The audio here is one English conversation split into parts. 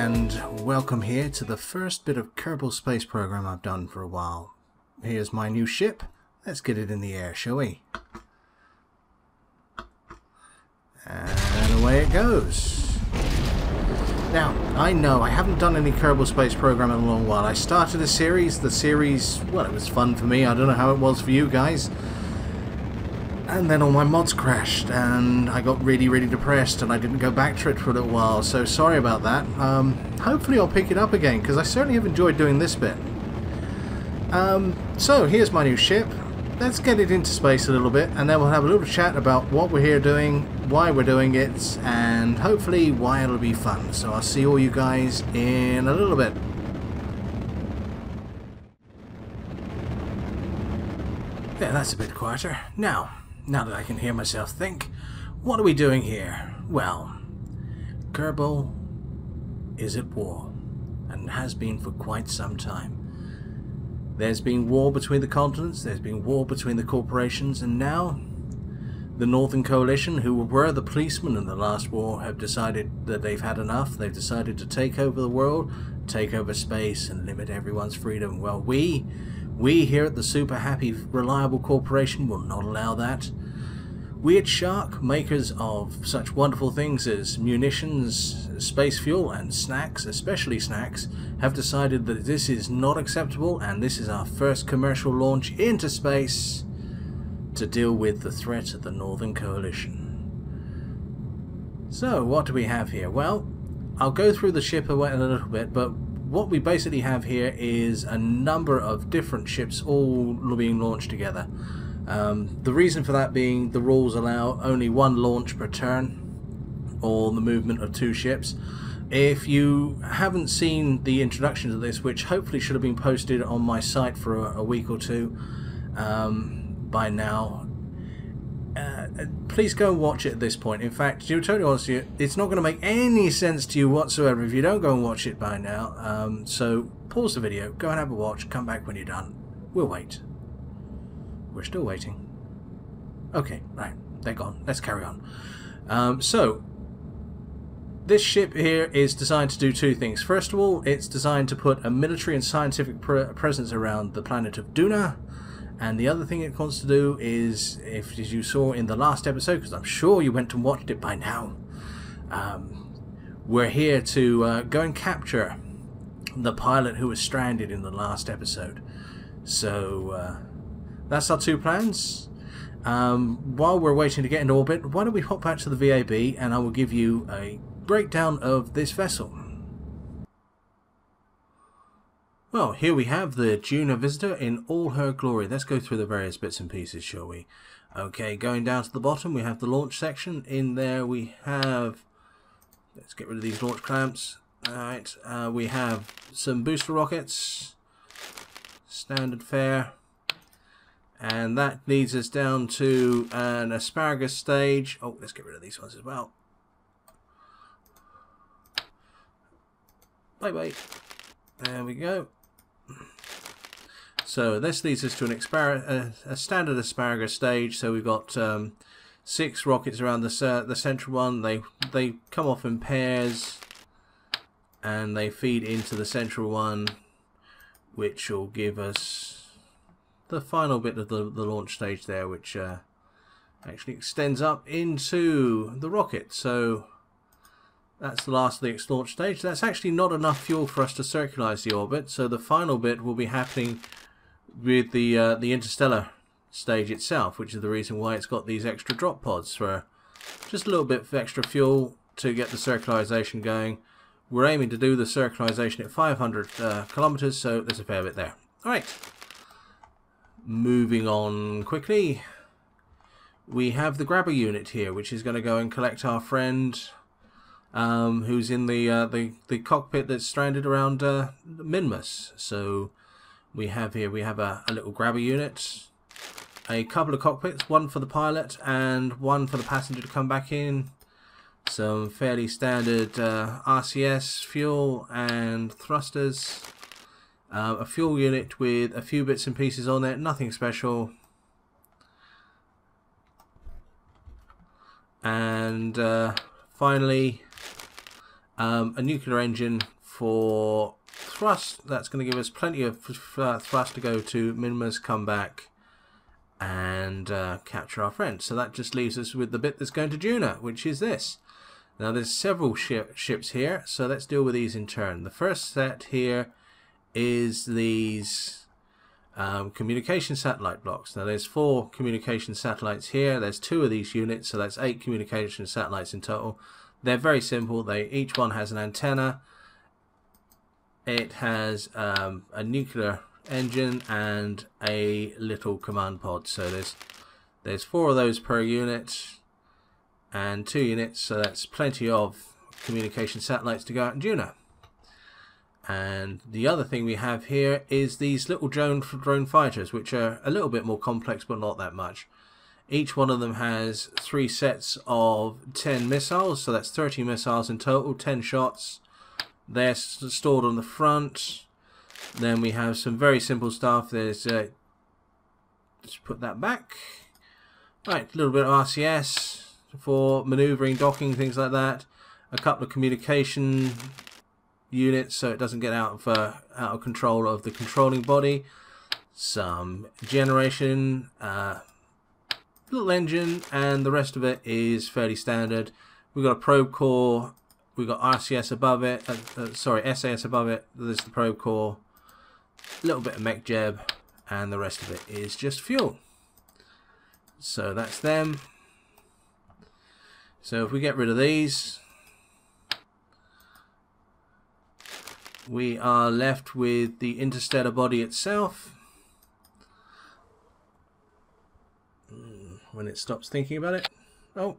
and welcome here to the first bit of Kerbal Space Program I've done for a while. Here's my new ship. Let's get it in the air, shall we? And away it goes. Now, I know I haven't done any Kerbal Space Program in a long while. I started a series. The series, well, it was fun for me. I don't know how it was for you guys. And then all my mods crashed, and I got really, really depressed, and I didn't go back to it for a little while, so sorry about that. Um, hopefully I'll pick it up again, because I certainly have enjoyed doing this bit. Um, so, here's my new ship. Let's get it into space a little bit, and then we'll have a little chat about what we're here doing, why we're doing it, and hopefully why it'll be fun. So I'll see all you guys in a little bit. Yeah, that's a bit quieter. Now, now that I can hear myself think, what are we doing here? Well, Kerbal is at war, and has been for quite some time. There's been war between the continents, there's been war between the corporations, and now the Northern Coalition, who were the policemen in the last war, have decided that they've had enough. They've decided to take over the world, take over space, and limit everyone's freedom. Well, we, we here at the Super Happy Reliable Corporation will not allow that. Weird Shark, makers of such wonderful things as munitions, space fuel, and snacks, especially snacks, have decided that this is not acceptable and this is our first commercial launch into space to deal with the threat of the Northern Coalition. So, what do we have here? Well, I'll go through the ship a little bit, but what we basically have here is a number of different ships all being launched together. Um, the reason for that being the rules allow only one launch per turn or the movement of two ships. If you haven't seen the introduction to this, which hopefully should have been posted on my site for a, a week or two um, by now, uh, please go and watch it at this point. In fact, to be totally honest you, it's not going to make any sense to you whatsoever if you don't go and watch it by now. Um, so pause the video, go and have a watch, come back when you're done. We'll wait. We're still waiting. Okay, right, they're gone. Let's carry on. Um, so, this ship here is designed to do two things. First of all, it's designed to put a military and scientific pre presence around the planet of Duna. And the other thing it wants to do is, if as you saw in the last episode, because I'm sure you went and watched it by now, um, we're here to uh, go and capture the pilot who was stranded in the last episode. So, uh, that's our two plans. Um, while we're waiting to get into orbit, why don't we hop back to the VAB and I will give you a breakdown of this vessel. Well, here we have the Duna Visitor in all her glory. Let's go through the various bits and pieces, shall we? Okay, going down to the bottom, we have the launch section. In there we have... Let's get rid of these launch clamps. Alright, uh, we have some booster rockets. Standard fare and that leads us down to an asparagus stage. Oh, let's get rid of these ones as well. Bye bye. There we go. So this leads us to an a, a, standard asparagus stage. So we've got um, six rockets around the the central one. They they come off in pairs, and they feed into the central one, which will give us the final bit of the, the launch stage there, which uh, actually extends up into the rocket. So that's the last of the launch stage. That's actually not enough fuel for us to circularize the orbit, so the final bit will be happening with the uh, the interstellar stage itself, which is the reason why it's got these extra drop pods for just a little bit of extra fuel to get the circularization going. We're aiming to do the circularization at 500 uh, kilometers, so there's a fair bit there. All right. Moving on quickly, we have the grabber unit here, which is going to go and collect our friend um, who's in the, uh, the the cockpit that's stranded around uh, Minmus. So we have here we have a, a little grabber unit, a couple of cockpits, one for the pilot and one for the passenger to come back in. Some fairly standard uh, RCS fuel and thrusters. Um, a fuel unit with a few bits and pieces on it, nothing special. And uh, finally, um, a nuclear engine for thrust. That's going to give us plenty of uh, thrust to go to Minmus, come back, and uh, capture our friends. So that just leaves us with the bit that's going to Duna, which is this. Now there's several ship, ships here, so let's deal with these in turn. The first set here is these um, communication satellite blocks. Now there's four communication satellites here. There's two of these units, so that's eight communication satellites in total. They're very simple. They each one has an antenna. It has um, a nuclear engine and a little command pod. So there's there's four of those per unit and two units. So that's plenty of communication satellites to go out in Duna. And the other thing we have here is these little drone, for drone fighters, which are a little bit more complex, but not that much. Each one of them has three sets of 10 missiles, so that's 30 missiles in total, 10 shots. They're stored on the front. Then we have some very simple stuff. There's, uh, let's put that back. Right, a little bit of RCS for maneuvering, docking, things like that. A couple of communication units so it doesn't get out of uh, out of control of the controlling body. Some generation, uh, little engine, and the rest of it is fairly standard. We've got a probe core, we've got RCS above it, uh, uh, sorry, SAS above it. There's the probe core, a little bit of MechJeb, and the rest of it is just fuel. So that's them. So if we get rid of these, we are left with the interstellar body itself. Hmm, when it stops thinking about it. Oh.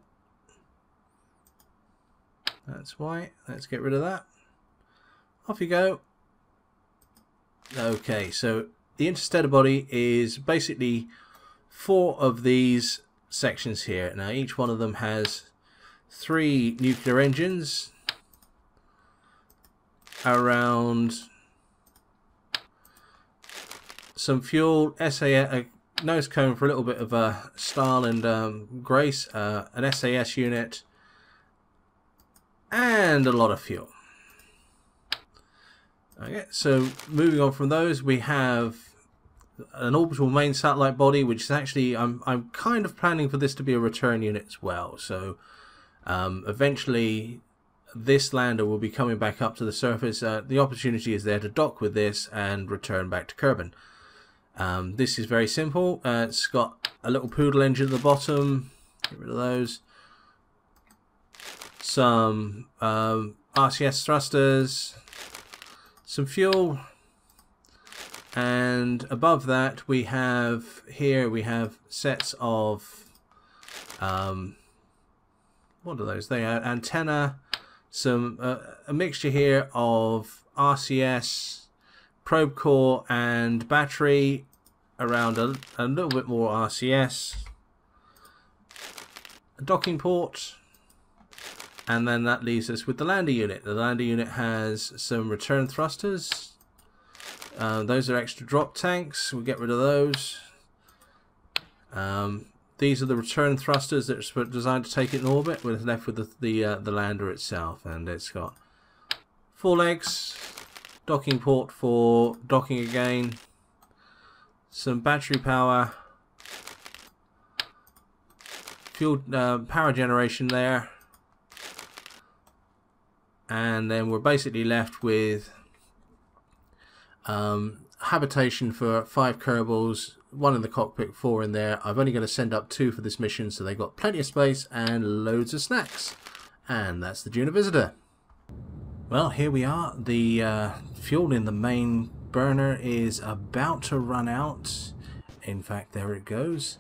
That's why. Let's get rid of that. Off you go. Okay, so the interstellar body is basically four of these sections here. Now each one of them has three nuclear engines around some fuel, SA, a nose cone for a little bit of a style and um, grace, uh, an SAS unit, and a lot of fuel. Okay, so moving on from those, we have an orbital main satellite body, which is actually I'm I'm kind of planning for this to be a return unit as well. So um, eventually this lander will be coming back up to the surface. Uh, the opportunity is there to dock with this and return back to Kerbin. Um, this is very simple. Uh, it's got a little poodle engine at the bottom. Get rid of those. Some um, RCS thrusters. Some fuel. And above that we have, here we have sets of, um, what are those? They are antenna some uh, a mixture here of RCS, probe core, and battery. Around a, a little bit more RCS, a docking port, and then that leaves us with the lander unit. The lander unit has some return thrusters. Uh, those are extra drop tanks. We'll get rid of those. Um, these are the return thrusters that are designed to take it in orbit. We're left with the the, uh, the lander itself, and it's got four legs, docking port for docking again, some battery power, fuel uh, power generation there, and then we're basically left with um, habitation for five Kerbals, one in the cockpit, four in there. I'm only going to send up two for this mission, so they've got plenty of space and loads of snacks. And that's the Duna Visitor. Well, here we are. The uh, fuel in the main burner is about to run out. In fact, there it goes.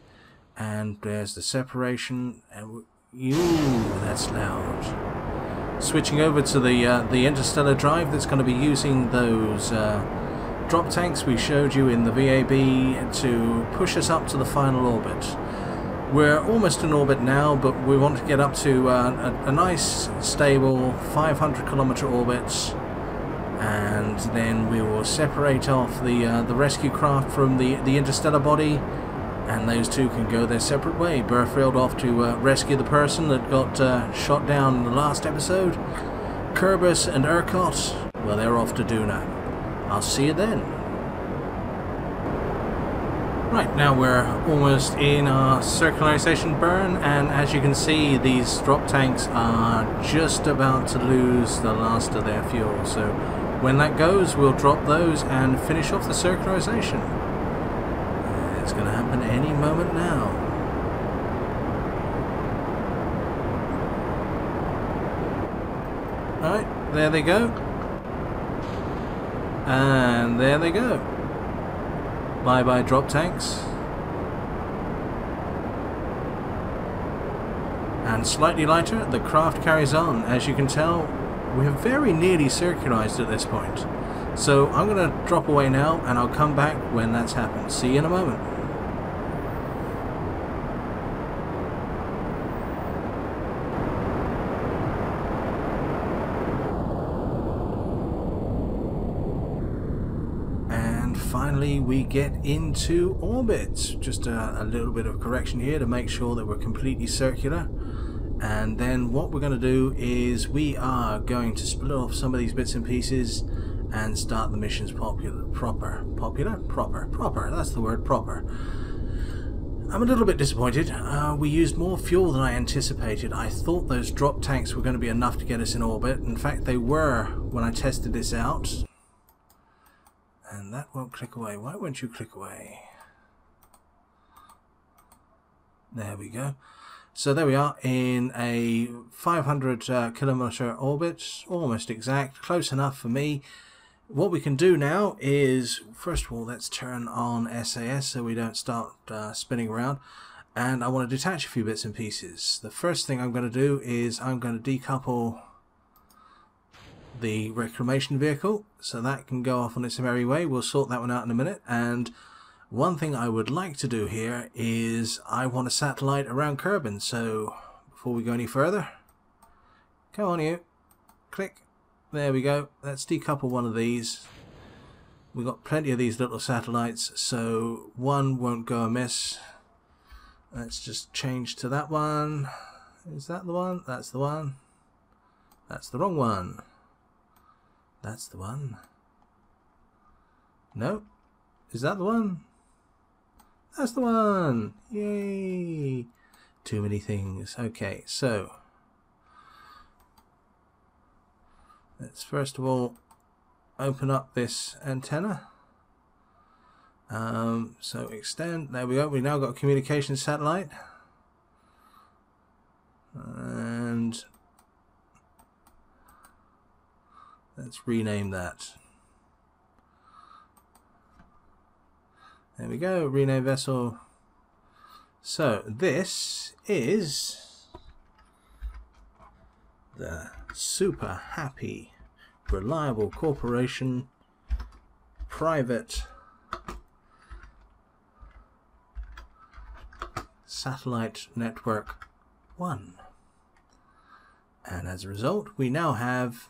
And there's the separation. And Ooh, that's loud. Switching over to the uh, the interstellar drive that's going to be using those uh, drop tanks we showed you in the VAB to push us up to the final orbit. We're almost in orbit now, but we want to get up to uh, a, a, nice, stable 500 kilometer orbit, and then we will separate off the uh, the rescue craft from the the interstellar body, and those two can go their separate way. Burfield off to uh, rescue the person that got uh, shot down in the last episode, Kerbis and Urquhart, well, they're off to Duna. I'll see you then. Right, now we're almost in our circularization burn, and as you can see, these drop tanks are just about to lose the last of their fuel. So when that goes, we'll drop those and finish off the circularization. It's going to happen any moment now. Right, there they go. And there they go. Bye bye drop tanks. And slightly lighter, the craft carries on. As you can tell, we're very nearly circularized at this point. So I'm going to drop away now and I'll come back when that's happened. See you in a moment. finally we get into orbit. Just a, a, little bit of correction here to make sure that we're completely circular. And then what we're going to do is we are going to split off some of these bits and pieces and start the missions popular, proper. Popular? Proper. Proper. That's the word, proper. I'm a little bit disappointed. Uh, we used more fuel than I anticipated. I thought those drop tanks were going to be enough to get us in orbit. In fact, they were when I tested this out. That won't click away. Why won't you click away? There we go. So there we are in a 500 uh, kilometer orbit, almost exact, close enough for me. What we can do now is, first of all, let's turn on SAS so we don't start uh, spinning around. And I want to detach a few bits and pieces. The first thing I'm going to do is I'm going to decouple the reclamation vehicle. So that can go off on its merry way. We'll sort that one out in a minute. And one thing I would like to do here is I want a satellite around Kerbin. So before we go any further come on you click. There we go. Let's decouple one of these. We've got plenty of these little satellites so one won't go amiss. Let's just change to that one. Is that the one? That's the one. That's the wrong one that's the one. No? Is that the one? That's the one! Yay! Too many things. Okay, so. Let's first of all open up this antenna. Um, so extend, there we go, we now got a communication satellite. And Let's rename that. There we go, rename vessel. So this is the super happy, reliable corporation private satellite network 1. And as a result, we now have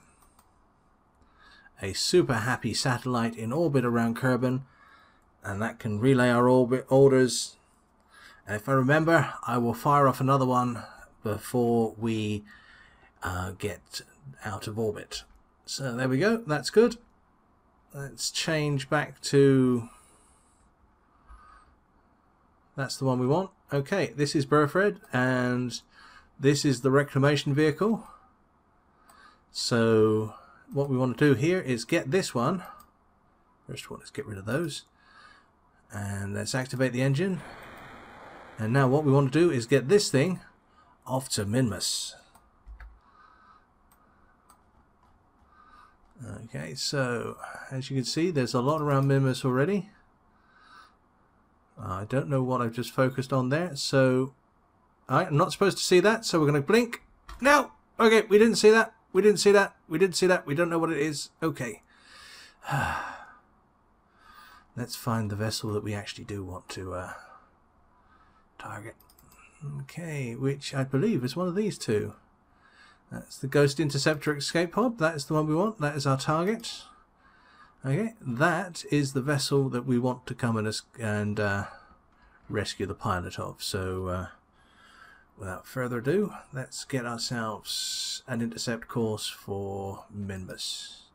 a super happy satellite in orbit around Kerbin and that can relay our orbit orders. And if I remember I will fire off another one before we uh, get out of orbit. So there we go. That's good. Let's change back to that's the one we want. Okay this is Burfred and this is the reclamation vehicle. So what we want to do here is get this one. First of all, let's get rid of those. And let's activate the engine. And now what we want to do is get this thing off to Minmus. Okay, so as you can see, there's a lot around Minmus already. I don't know what I've just focused on there, so I'm not supposed to see that, so we're going to blink. No! Okay, we didn't see that. We didn't see that. We didn't see that. We don't know what it is. Okay. Let's find the vessel that we actually do want to uh, target. Okay, which I believe is one of these two. That's the Ghost Interceptor Escape Pod. That is the one we want. That is our target. Okay, that is the vessel that we want to come and, and uh, rescue the pilot of. So, uh, without further ado, let's get ourselves an intercept course for Minmus.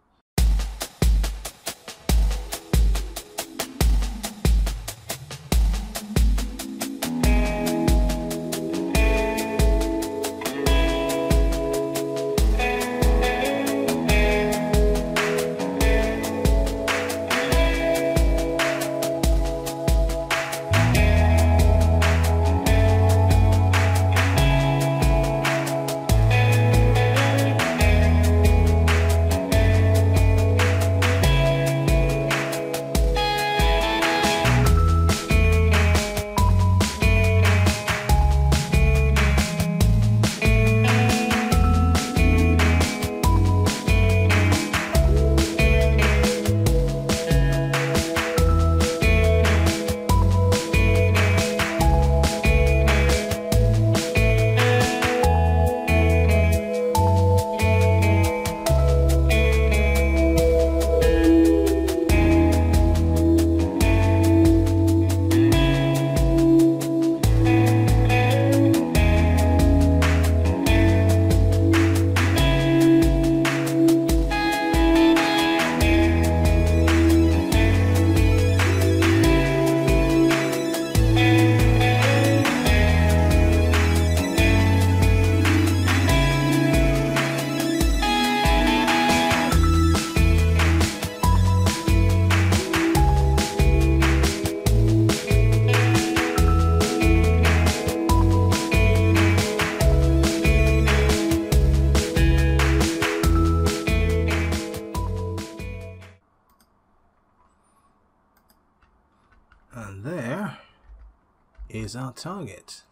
Is our target.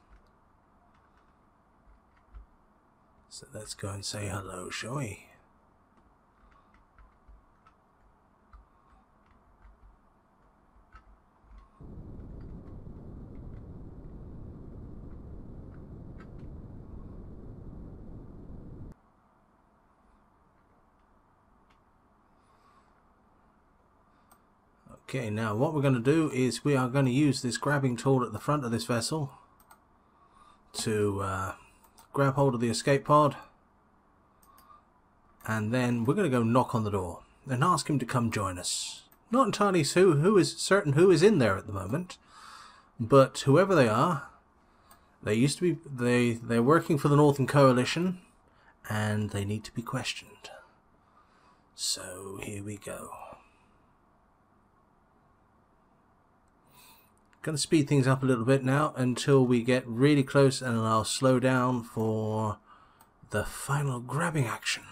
So let's go and say hello, shall we? Okay, now what we're going to do is we are going to use this grabbing tool at the front of this vessel to uh, grab hold of the escape pod and then we're going to go knock on the door and ask him to come join us. Not entirely who, who is certain who is in there at the moment, but whoever they are, they used to be they they're working for the Northern Coalition and they need to be questioned. So here we go. Going to speed things up a little bit now until we get really close and I'll slow down for the final grabbing action.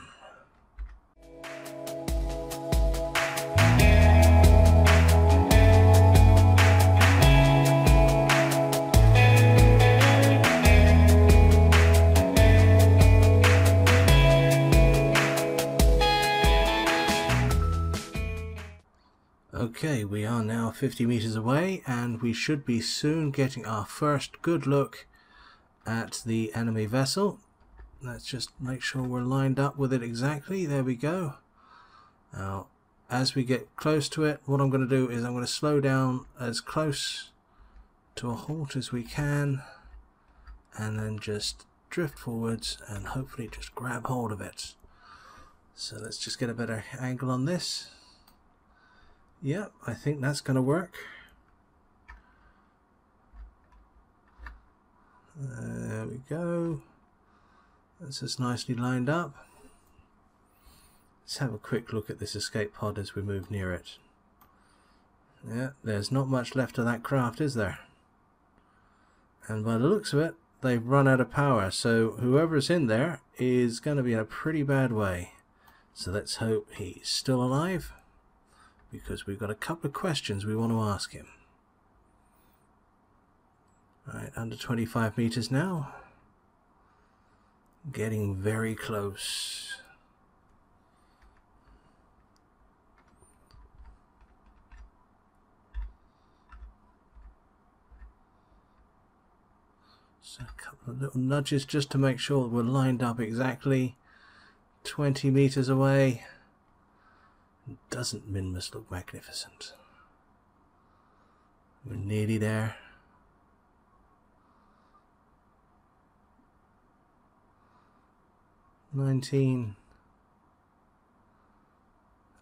Okay, we are now 50 meters away and we should be soon getting our first good look at the enemy vessel. Let's just make sure we're lined up with it exactly. There we go. Now, as we get close to it, what I'm going to do is I'm going to slow down as close to a halt as we can and then just drift forwards and hopefully just grab hold of it. So let's just get a better angle on this. Yeah, I think that's going to work. There we go. That's just nicely lined up. Let's have a quick look at this escape pod as we move near it. Yeah, there's not much left of that craft, is there? And by the looks of it, they've run out of power, so whoever's in there is going to be in a pretty bad way. So let's hope he's still alive because we've got a couple of questions we want to ask him. Right, under 25 meters now. Getting very close. So a couple of little nudges just to make sure that we're lined up exactly 20 meters away. Doesn't Minmus look magnificent? We're nearly there. 19.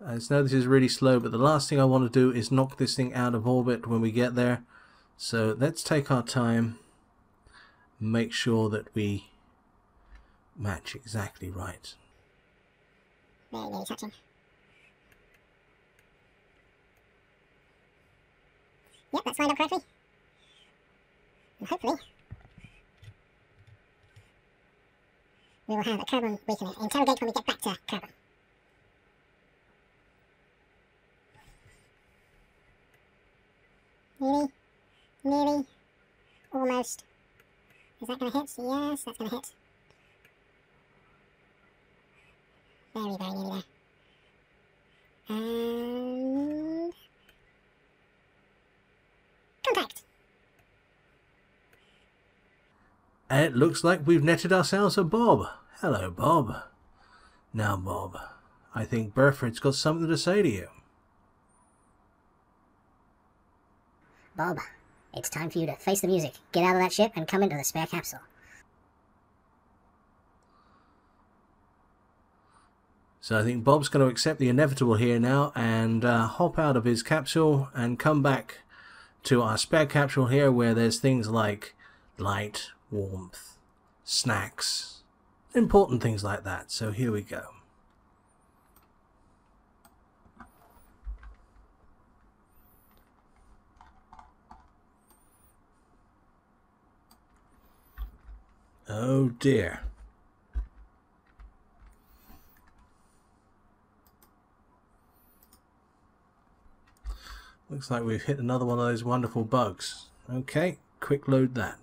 Uh, I know this is really slow, but the last thing I want to do is knock this thing out of orbit when we get there. So let's take our time, make sure that we match exactly right. Very, very touching. Yep, that's lined up correctly. And hopefully, we will have a Kerbal weakening. Interrogate when we get back to Kerbal. Nearly, nearly, almost. Is that going to hit? Yes, that's going to hit. Very, very nearly there. And... Contact! And it looks like we've netted ourselves a Bob. Hello, Bob. Now, Bob, I think Burford's got something to say to you. Bob, it's time for you to face the music. Get out of that ship and come into the spare capsule. So I think Bob's going to accept the inevitable here now and uh, hop out of his capsule and come back to our spare capsule here where there's things like light, warmth, snacks, important things like that. So here we go. Oh dear. Looks like we've hit another one of those wonderful bugs. Okay, quick load that.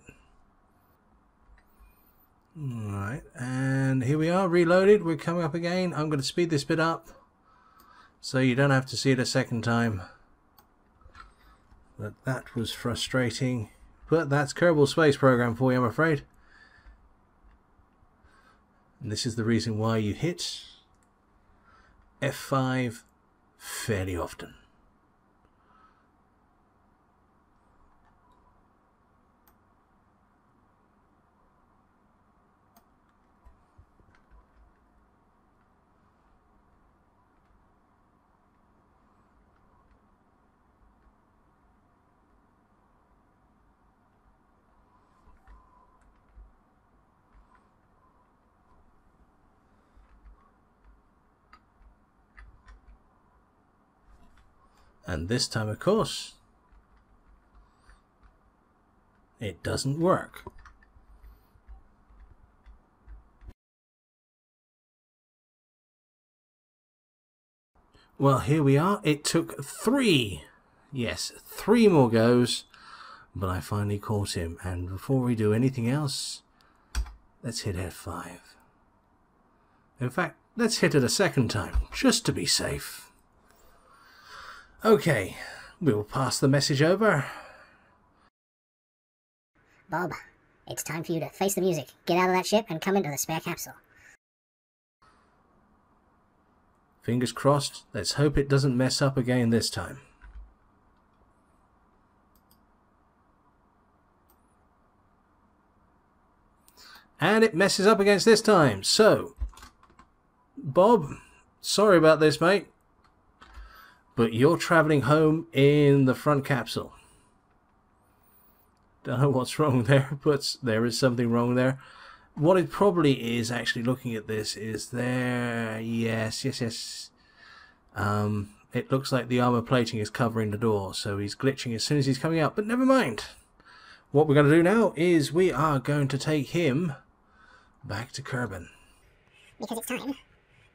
Alright, and here we are, reloaded. We're coming up again. I'm going to speed this bit up so you don't have to see it a second time. But that was frustrating. But that's Kerbal Space Program for you, I'm afraid. And this is the reason why you hit F5 fairly often. And this time, of course, it doesn't work. Well, here we are. It took three, yes, three more goes, but I finally caught him. And before we do anything else, let's hit F5. In fact, let's hit it a second time, just to be safe. Okay, we'll pass the message over. Bob, it's time for you to face the music. Get out of that ship and come into the spare capsule. Fingers crossed. Let's hope it doesn't mess up again this time. And it messes up against this time. So, Bob, sorry about this, mate but you're traveling home in the front capsule. Don't know what's wrong there, but there is something wrong there. What it probably is, actually looking at this, is there... Yes, yes, yes. Um, it looks like the armor plating is covering the door, so he's glitching as soon as he's coming out. But never mind. What we're going to do now is we are going to take him back to Kerbin. Because it's time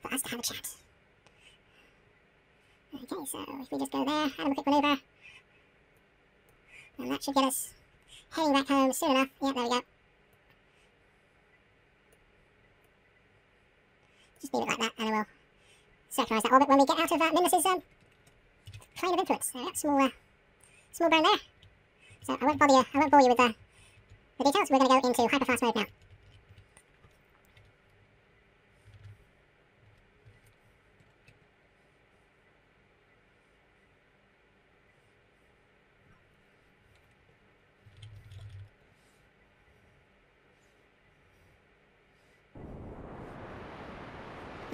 for us to have a chat. Okay, so if we just go there, have a quick maneuver, and that should get us heading back home soon enough. Yeah, there we go. Just leave it like that, and we'll circularize that orbit when we get out of uh, Minmus's um, plane of influence. There we go, small, uh, small burn there. So I won't bother you, I won't bore you with uh, the details. We're going to go into hyperfast mode now.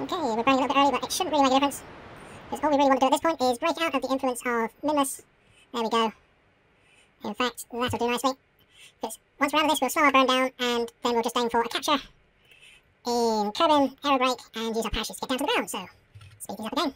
Okay, we're burning a little bit early, but it shouldn't really make a difference. Because all we really want to do at this point is break out of the influence of Minmus. There we go. In fact, that'll do nicely. Because once we're out of this, we'll slow our burn down, and then we'll just aim for a capture in Kerbin, aerobrake, and use our parachutes to get down to the ground. So, speed these up again.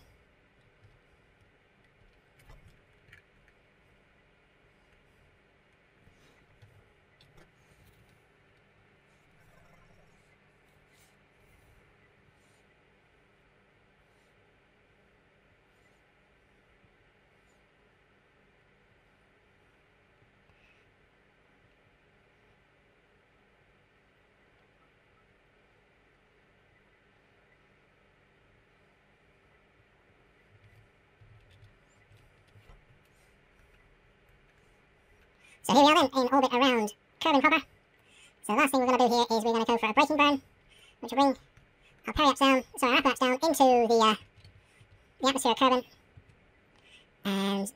So here we are then, in orbit around Kerbin proper. So the last thing we're going to do here is we're going to go for a braking burn, which will bring our periaps down, sorry, our down into the, uh, the atmosphere. And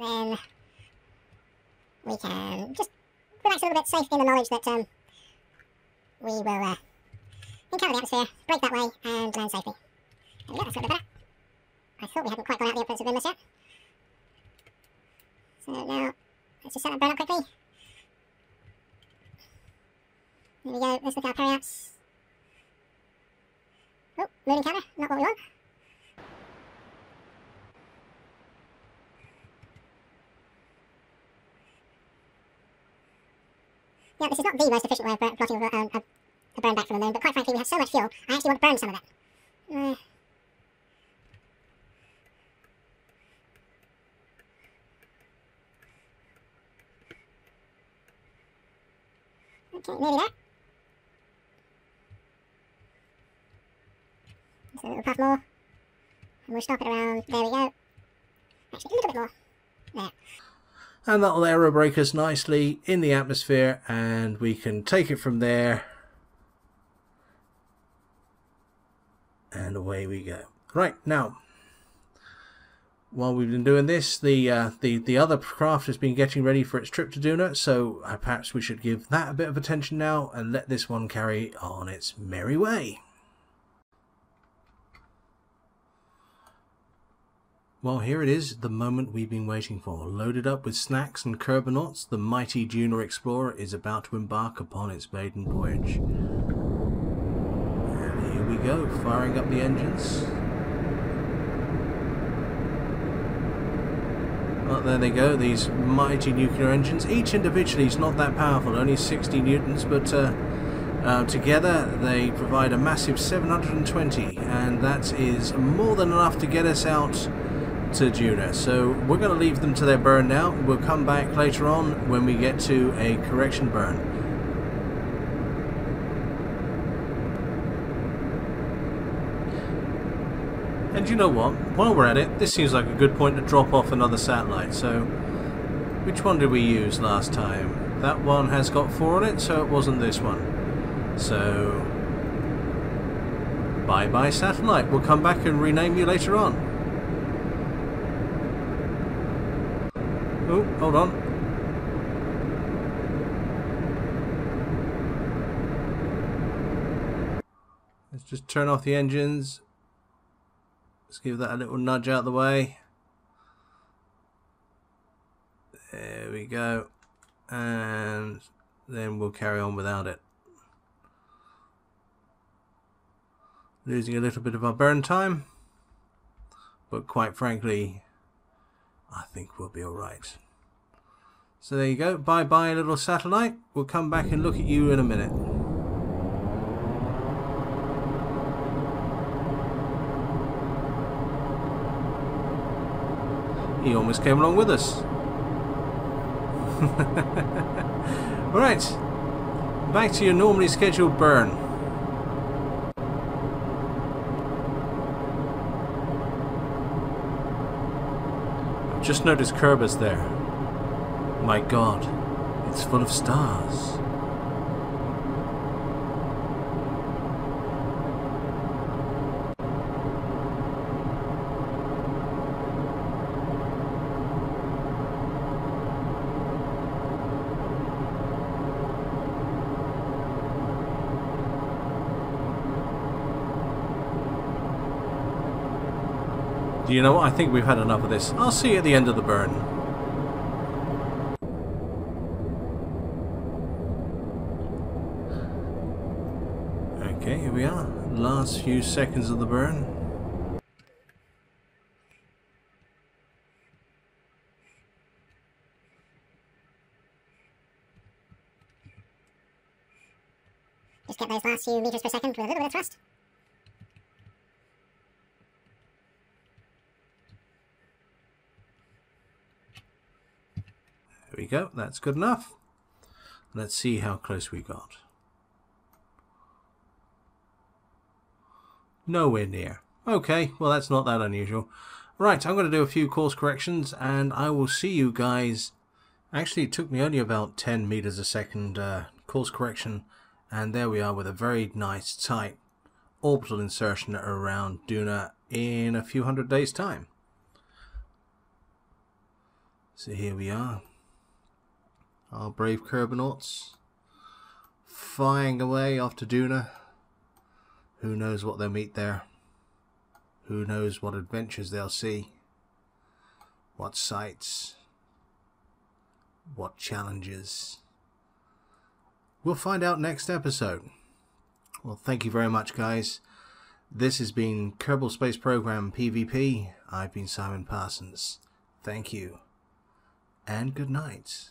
then we can just relax a little bit, safe in the knowledge that um, we will uh, encounter the atmosphere, break that way, and land safely. There we go, that's a bit better. I thought we hadn't quite gone out of the influence of Minmus yet. So now Let's just set that burn up quickly. There we go, let's look at our periaps. Oh, moon encounter, not what we want. Yeah, this is not the most efficient way of plotting a, a, a burn back from the moon, but quite frankly we have so much fuel, I actually want to burn some of it. Uh, Okay, nearly there. Just a little puff more. And we'll stop it around, there we go. Actually, a little bit more. There. And that'll aerobrake us nicely in the atmosphere and we can take it from there. And away we go. Right, now, while we've been doing this, the uh, the the other craft has been getting ready for its trip to Duna, so uh, perhaps we should give that a bit of attention now and let this one carry on its merry way. Well, here it is, the moment we've been waiting for. Loaded up with snacks and Kerbinauts, the mighty Duna Explorer is about to embark upon its maiden voyage. And here we go, firing up the engines. There they go, these mighty nuclear engines. Each individually is not that powerful, only 60 newtons, but uh, uh, together they provide a massive 720, and that is more than enough to get us out to Duna. So we're going to leave them to their burn now. We'll come back later on when we get to a correction burn. And you know what? While we're at it, this seems like a good point to drop off another satellite. So, which one did we use last time? That one has got four on it, so it wasn't this one. So, bye-bye satellite. We'll come back and rename you later on. Oh, hold on. Let's just turn off the engines Let's give that a little nudge out the way. There we go. And then we'll carry on without it. Losing a little bit of our burn time. But quite frankly, I think we'll be alright. So there you go. Bye-bye, little satellite. We'll come back and look at you in a minute. He almost came along with us. Alright. Back to your normally scheduled burn. I've just noticed Kerbus there. My god, it's full of stars. You know what? I think we've had enough of this. I'll see you at the end of the burn. Okay, here we are. Last few seconds of the burn. Just get those last few meters per second with a little bit of thrust. We go. That's good enough. Let's see how close we got. Nowhere near. Okay, well that's not that unusual. Right, I'm going to do a few course corrections and I will see you guys. Actually, it took me only about 10 meters a second uh, course correction and there we are with a very nice tight orbital insertion around Duna in a few hundred days time. So here we are. Our brave Kerbinauts flying away off to Duna. Who knows what they'll meet there? Who knows what adventures they'll see? What sights? What challenges? We'll find out next episode. Well, thank you very much, guys. This has been Kerbal Space Program PvP. I've been Simon Parsons. Thank you. And good night.